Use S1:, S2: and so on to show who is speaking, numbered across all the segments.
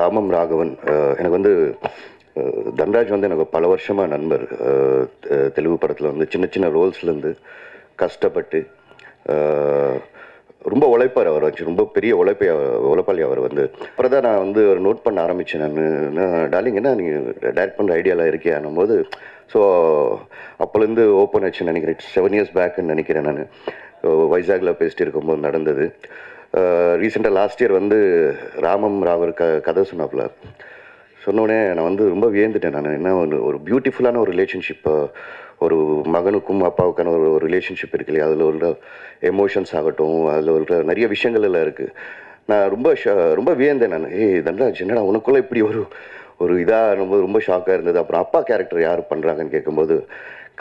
S1: ராமம் ராகவன் எனக்கு வந்து தன்ராஜ் வந்து எனக்கு பல வருஷமாக நண்பர். தெலுங்கு படத்தில் வந்து சின்ன சின்ன ரோல்ஸ்லேருந்து கஷ்டப்பட்டு ரொம்ப உழைப்பார் அவர் வச்சு ரொம்ப பெரிய உழைப்பை உழைப்பாளி அவர் வந்து. அப்புறம் தான் நான் வந்து ஒரு நோட் பண்ண ஆரம்பித்தேன் நான். டார்லிங் என்ன நீங்கள் டேரக்ட் பண்ணுற ஐடியாலாம் இருக்கேன் போது ஸோ அப்போலேருந்து ஓப்பன் ஆச்சுன்னு நினைக்கிறேன். செவன் இயர்ஸ் பேக்குன்னு நினைக்கிறேன் நான். வைசாகில் பேசிட்டு இருக்கும்போது நடந்தது. ரீசெண்டாக லாஸ்ட் இயர் வந்து ராமம் ராவர் க கதை சொன்னாப்புல சொன்னோடனே நான் வந்து ரொம்ப வியந்துட்டேன் நான். என்ன ஒரு ஒரு பியூட்டிஃபுல்லான ஒரு ரிலேஷன்ஷிப் ஒரு மகனுக்கும் அப்பாவுக்கான ஒரு ரிலேஷன்ஷிப் இருக்கு இல்லையா? அதில் உள்ள எமோஷன்ஸ் ஆகட்டும் அதில் உள்ள நிறைய விஷயங்கள் எல்லாம் இருக்குது நான் ரொம்ப ஷ- ரொம்ப வியந்தேன் நான். ஏய் தன்ராஜ் என்னடா உனக்குள்ளே இப்படி ஒரு ஒரு இதாக ரொம்ப ரொம்ப ஷாக்காக இருந்தது. அப்புறம் அப்பா கேரக்டர் யார் பண்ணுறாங்கன்னு கேட்கும்போது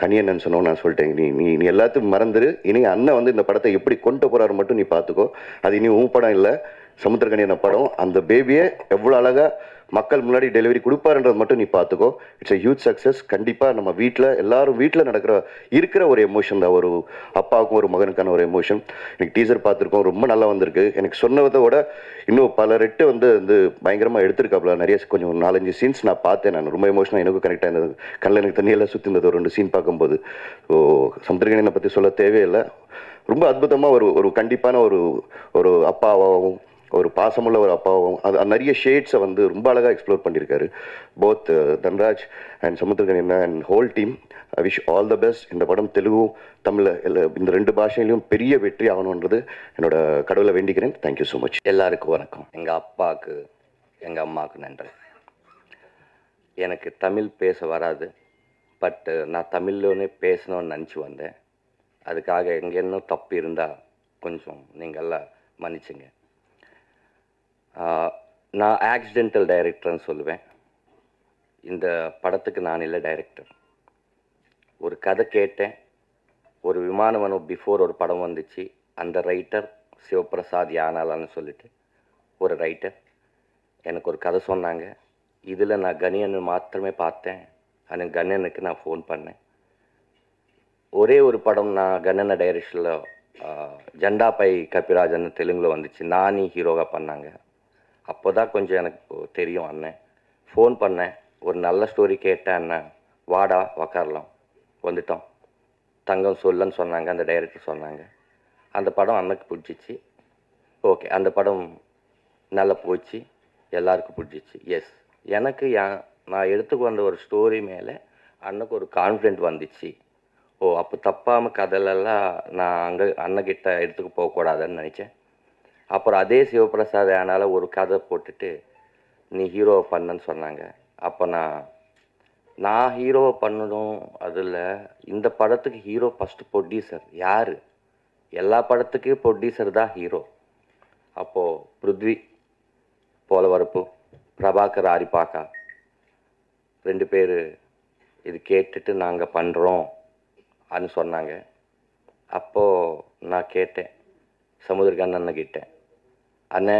S1: கனியண்ணன் சொன்னோம் நான் சொல்லிட்டேன். நீ நீ நீ எல்லாத்தையும் மறந்துரு. இனி அண்ணன் வந்து இந்த படத்தை எப்படி கொண்டு போகிறாரு மட்டும் நீ பார்த்துக்கோ. அது இனி உன் படம் இல்லை. சமுத்திரகனியன படம். அந்த பேபியை எவ்வளோ அழகாக மக்கள் முன்னாடி டெலிவரி கொடுப்பாருன்றது மட்டும் நீ பார்த்துக்கோ இட்ஸ் எ ஹியூஜ் சக்ஸஸ் கண்டிப்பாக நம்ம வீட்டில் எல்லாரும் வீட்டில் நடக்கிற இருக்கிற ஒரு எமோஷன் தான். ஒரு அப்பாவுக்கும் ஒரு மகனுக்கான ஒரு எமோஷன் எனக்கு டீசர் பார்த்துருக்கோம். ரொம்ப நல்லா வந்திருக்கு. எனக்கு சொன்னதை விட இன்னும் பல ரெட்டு வந்து வந்து பயங்கரமாக எடுத்திருக்காப்புல. நிறைய கொஞ்சம் நாலஞ்சு சீன்ஸ் நான் பார்த்தேன். நான் ரொம்ப எமோஷனாக எனக்கும் கனெக்ட் இருந்தது கல்ல எனக்கு தண்ணியெல்லாம் சுற்றி இருந்தது. ஒரு ரெண்டு சீன் பார்க்கும்போது. ஸோ சமுத்திரகனியனை பற்றி சொல்ல தேவையில்லை. ரொம்ப அற்புதமாக ஒரு ஒரு கண்டிப்பான ஒரு ஒரு அப்பாவாகவும் ஒரு பாசமுள்ள ஒரு அப்பாவும் அது நிறைய ஷேட்ஸை வந்து ரொம்ப அழகாக எக்ஸ்ப்ளோர் பண்ணியிருக்காரு both uh, Dhanraj and Samuthirakani and whole team I wish all the best இந்த படம் தெலுங்கு தமிழ் எல்லா இந்த ரெண்டு பாஷையிலையும் பெரிய வெற்றி ஆகணுன்றது என்னோட கடவுளை வேண்டிக்கிறேன். தேங்க்யூ ஸோ மச்
S2: எல்லாருக்கும் வணக்கம். எங்கள் அப்பாவுக்கு எங்கள் அம்மாவுக்கு நன்றி. எனக்கு தமிழ் பேச வராது. பட்டு uh, நான் தமிழ்லோனே பேசணும்னு நினச்சி வந்தேன். அதுக்காக எங்கே இன்னும் தப்பு இருந்தால் கொஞ்சம் நீங்கள் எல்லாம் மன்னிச்சுங்க. நான் ஆக்சிடென்டல் டைரக்டர்னு சொல்லுவேன். இந்த படத்துக்கு நான் இல்லை டைரக்டர் ஒரு கதை கேட்டேன். ஒரு விமானவனம் பிஃபோர் ஒரு படம் வந்துச்சு. அந்த ரைட்டர் சிவபிரசாத் யானாலான்னு சொல்லிட்டு ஒரு ரைட்டர் எனக்கு ஒரு கதை சொன்னாங்க. இதில் நான் கணியனை மாத்திரமே பார்த்தேன். ஆனால் கணியனுக்கு நான் ஃபோன் பண்ணேன். ஒரே ஒரு படம் நான் கண்ணன டைரக்ஷனில் ஜெண்டா பை கபிராஜன் தெலுங்கில் வந்துச்சு. நானி ஹீரோவாக பண்ணாங்க. அப்போ தான் கொஞ்சம் எனக்கு தெரியும் அண்ணன் ஃபோன் பண்ணேன் ஒரு நல்ல ஸ்டோரி கேட்டேன் அண்ணன் வாடா உக்காரலாம். வந்துட்டோம். தங்கம் சொல்லுன்னு சொன்னாங்க அந்த டைரக்டர் சொன்னாங்க. அந்த படம் அண்ணனுக்கு பிடிச்சிச்சு. ஓகே அந்த படம் நல்லா போச்சு. எல்லாருக்கும் பிடிச்சிச்சு. எஸ் எனக்கு நான் எடுத்துக்கு வந்த ஒரு ஸ்டோரி மேலே அண்ணனுக்கு ஒரு கான்ஃபிடென்ட் வந்துச்சு. ஓ அப்போ தப்பாமல் கதையிலலாம் நான் அங்கே அண்ணக்கிட்ட எடுத்துக்க போகக்கூடாதுன்னு நினச்சேன். அப்புறம் அதே சிவபிரசாத் ஆனால் ஒரு கதை போட்டுட்டு நீ ஹீரோவை பண்ணுன்னு சொன்னாங்க. அப்போ நான் நான் ஹீரோவை பண்ணணும் அதில் இந்த படத்துக்கு ஹீரோ ஃபஸ்ட்டு ப்ரொடியூசர் யார்? எல்லா படத்துக்கும் ப்ரொடியூசர் தான் ஹீரோ அப்போது பிருத்வி போலவரப்பு பிரபாகர் ஆரிப்பாக்கா ரெண்டு பேர் இது கேட்டுட்டு நாங்கள் பண்ணுறோம் அன்னு சொன்னாங்க. அப்போது நான் கேட்டேன். சமுதிரகன் அண்ணன் அண்ணே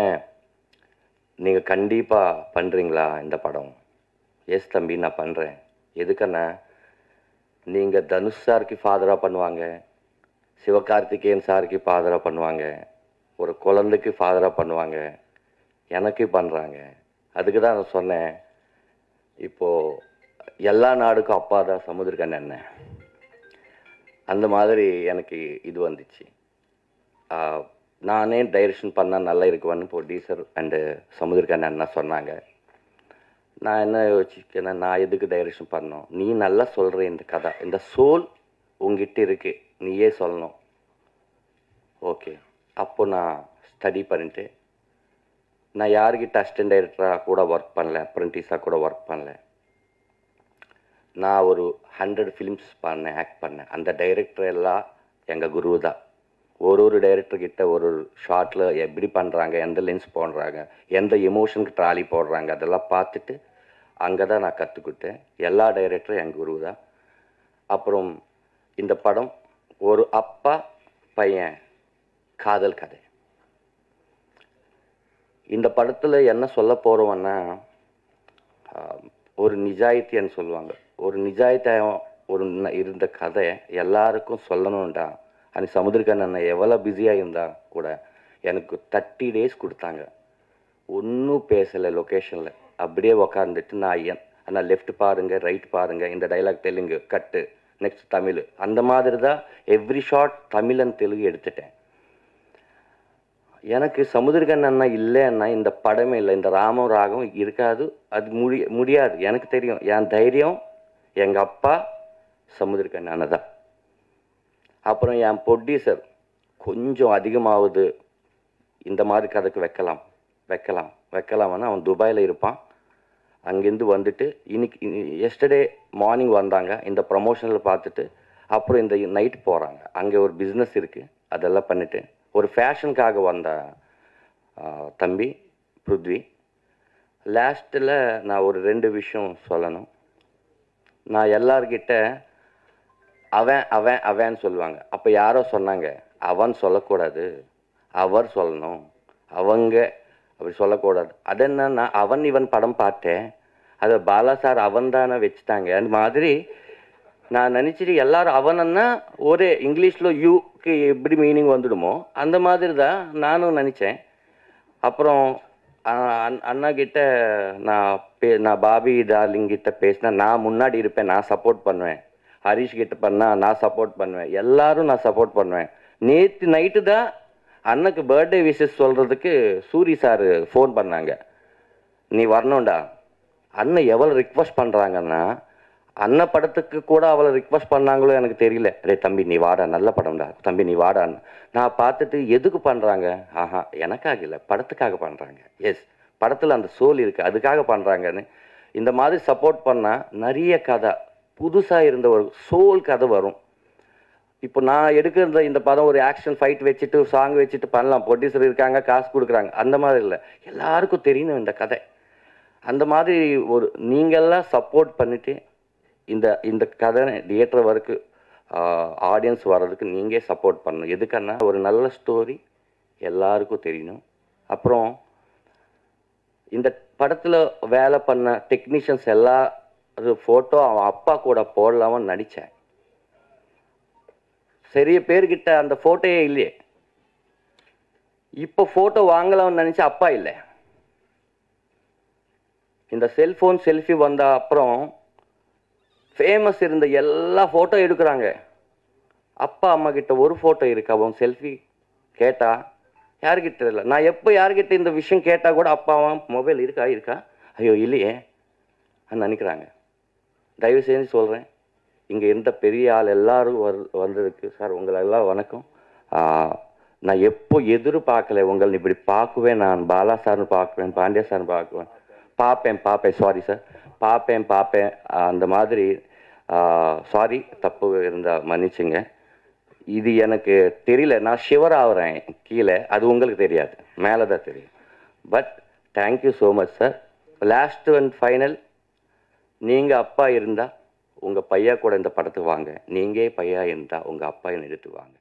S2: நீங்கள் கண்டிப்பாக பண்ணுறீங்களா இந்த படம்? எஸ் தம்பி நான் பண்ணுறேன் எதுக்கண்ணா? நீங்கள் தனுஷ் சாருக்கு ஃபாதராக பண்ணுவாங்க. சிவகார்த்திகேயன் சாருக்கு ஃபாதராக பண்ணுவாங்க. ஒரு குழந்தைக்கு ஃபாதராக பண்ணுவாங்க. எனக்கு பண்ணுறாங்க அதுக்கு தான் நான் சொன்னேன். இப்போது எல்லா நாடுக்கும் அப்பா தான் சமுதிரகன் அந்த மாதிரி எனக்கு இது வந்துச்சு. நானே டைரக்ஷன் பண்ணால் நல்லா இருக்குவான்னு ப்ரொடியூசர் அண்டு சமுதிரகன் அண்ணா சொன்னாங்க. நான் என்ன யோசிக்கிறேன் நான் எதுக்கு டைரக்ஷன் பண்ணோம் நீ நல்லா சொல்கிற இந்த கதை இந்த சோல் உங்ககிட்ட இருக்கு நீயே சொல்லணும். ஓகே அப்போ நான் ஸ்டடி பண்ணிட்டு நான் யார்கிட்ட அசிஸ்டன்ட் டைரக்டராக கூட ஒர்க் பண்ணல அப்ரெண்டிஸாக கூட ஒர்க் பண்ணல. நான் ஒரு ஹண்ட்ரட் ஃபிலிம்ஸ் பண்ணேன் ஆக்ட் பண்ணேன். அந்த டைரக்டர் எல்லாம் எங்கள் குரு தான் ஒரு ஒரு டைரக்டர்கிட்ட ஒரு ஒரு ஷார்ட்டில் எப்படி பண்ணுறாங்க எந்த லென்ஸ் போடுறாங்க எந்த எமோஷனுக்கு ட்ராலி போடுறாங்க அதெல்லாம் பார்த்துட்டு அங்கே தான் நான் கற்றுக்கிட்டேன் எல்லா டைரக்டரும் என் குரு தான். அப்புறம் இந்த படம் ஒரு அப்பா பையன் காதல் கதை. இந்த படத்தில் என்ன சொல்ல போகிறோம்னா ஒரு நிஜாயித்தின்னு சொல்லுவாங்க. ஒரு நிஜாயித்தியம் ஒரு இருந்த கதை எல்லாருக்கும் சொல்லணும்டா. அன்னைக்கு சமுதிரக்கண்ணன் எவ்வளோ பிஸியாக இருந்தா கூட எனக்கு தேர்ட்டி டேஸ் கொடுத்தாங்க. ஒன்றும் பேசலை லொக்கேஷனில் அப்படியே உக்காந்துட்டு நான் என் அண்ணா லெஃப்ட் பாருங்கள் ரைட் பாருங்கள் இந்த dialogue Telugu cut next Tamil. அந்த மாதிரி தான் every shot Tamil and Telugu எடுத்துட்டேன். எனக்கு சமுதிரகன் அண்ணா இல்லைன்னா இந்த படமே இல்லை இந்த ராமம் ராகம் இருக்காது அது முடி முடியாது. எனக்கு தெரியும் என் தைரியம் எங்கள் அப்பா சமுதிரகன் அண்ணன் தான். அப்புறம் என் ப்ரொடியூசர் கொஞ்சம் அதிகமாகுது இந்த மாதிரி கதைக்கு வைக்கலாம். வைக்கலாம். வைக்கலாம்னா அவன் துபாயில் இருப்பான். அங்கேருந்து வந்துட்டு இன்னைக்கு எஸ்டர்டே மார்னிங் வந்தாங்க. இந்த ப்ரமோஷனில் பார்த்துட்டு அப்புறம் இந்த நைட் போகிறாங்க அங்கே ஒரு பிஸ்னஸ் இருக்குது அதெல்லாம் பண்ணிட்டு ஒரு ஃபேஷனுக்காக வந்த தம்பி பிருத்வி. லாஸ்ட்டில் நான் ஒரு ரெண்டு விஷயம் சொல்லணும். நான் எல்லார்கிட்ட அவன் அவன் அவன் சொல்லுவாங்க. அப்போ யாரோ சொன்னாங்க அவன் சொல்லக்கூடாது. அவர் சொல்லணும். அவங்க அப்படி சொல்லக்கூடாது. அது என்னன்னா அவன் இவன் படம் பார்த்தேன். அதை பாலா சார் அவன் தானே வச்சுட்டாங்க. அந்த மாதிரி நான் நினச்சிட்டு எல்லாரும் அவனன்னா ஒரே இங்கிலீஷில் யூக்கு எப்படி மீனிங் வந்துடுமோ அந்த மாதிரி தான் நானும் நினச்சேன். அப்புறம் அண்ணா கிட்ட நான் பே நான் பாபி டார்லிங் கிட்ட பேசினா நான் முன்னாடி இருப்பேன். நான் சப்போர்ட் பண்ணுவேன். ஹரிஷ் கிட்ட பண்ணா நான் சப்போர்ட் பண்ணுவேன். எல்லாரும் நான் சப்போர்ட் பண்ணுவேன். நேற்று நைட்டு தான் அண்ணனுக்கு பர்த்டே விஷஸ் சொல்கிறதுக்கு சூரி சார் ஃபோன் பண்ணாங்க. நீ வரணும்டா. அண்ணன் எவ்வளோ ரிக்வஸ்ட் பண்ணுறாங்கன்னா அண்ணன் படத்துக்கு கூட அவளை ரிக்வஸ்ட் பண்ணாங்களோ எனக்கு தெரியல. டே தம்பி நீ வாடா. நல்ல படம்டா. தம்பி நீ வாடான்னு நான் பார்த்துட்டு எதுக்கு பண்ணுறாங்க ஆஹா எனக்காக இல்லை. படத்துக்காக பண்ணுறாங்க எஸ் படத்தில் அந்த சோல் இருக்குது அதுக்காக பண்ணுறாங்கன்னு இந்த மாதிரி சப்போர்ட் பண்ணால் நிறைய கதை. புதுசாக இருந்த ஒரு சோல் கதை வரும். இப்போ நான் எடுக்கிற இந்த படம் ஒரு ஆக்ஷன் ஃபைட் வச்சுட்டு சாங் வச்சுட்டு பண்ணலாம். ப்ரொடியூசர் இருக்காங்க காசு கொடுக்குறாங்க. அந்த மாதிரி இல்லை. எல்லாருக்கும் தெரியணும் இந்த கதை. அந்த மாதிரி ஒரு நீங்கள்லாம் சப்போர்ட் பண்ணிட்டு இந்த இந்த கதை தியேட்டர் வரைக்கும் ஆடியன்ஸ் வர்றதுக்கு நீங்கள் சப்போர்ட் பண்ணணும். எதுக்கன்னா ஒரு நல்ல ஸ்டோரி எல்லாருக்கும் தெரியணும். அப்புறம் இந்த படத்தில் வேலை பண்ண டெக்னீஷியன்ஸ் எல்லா அது ஃபோட்டோ அவன் அப்பா கூட போடலாமன்னு நடித்தேன் சரிய பேர்கிட்ட அந்த ஃபோட்டோயே இல்லையே. இப்போ ஃபோட்டோ வாங்கலாம்னு நினச்சா அப்பா இல்லை. இந்த செல்ஃபோன் செல்ஃபி வந்த அப்புறம் ஃபேமஸ் இருந்த எல்லா ஃபோட்டோ எடுக்கிறாங்க. அப்பா அம்மா கிட்ட ஒரு ஃபோட்டோ இருக்கு? அவன் செல்ஃபி கேட்டா? யார்கிட்ட இல்லை. நான் எப்போ யார்கிட்ட இந்த விஷயம் கேட்டால் கூட அப்பாவும் மொபைல் இருக்கா? இருக்கா? ஐயோ இல்லையே. நினைக்கிறாங்க. தயவு செஞ்சு சொல்கிறேன் இங்கே இருந்த பெரிய ஆள் எல்லாரும் வர் வந்திருக்கு சார் உங்களெல்லாம் வணக்கம். நான் எப்போ எதிர்பார்க்கல உங்களை இப்படி பார்க்குவேன் நான். பாலா சார்னு பார்க்குவேன் பாண்டியா சார்னு பார்க்குவேன். பார்ப்பேன் பார்ப்பேன். சாரி சார் பார்ப்பேன் பார்ப்பேன். அந்த மாதிரி சாரி தப்பு இருந்தால் மன்னிச்சுங்க. இது எனக்கு தெரியல. நான் ஷிவர் ஆகுறேன் கீழே. அது உங்களுக்கு தெரியாது. மேலே தான் தெரியும் but thank you so much sir last and final நீங்கள் அப்பா இருந்தால் உங்கள் பையா கூட இந்த படத்துக்கு வாங்க. நீங்கள் பையா இருந்தால் உங்கள் அப்பா என்னை எடுத்து வாங்க.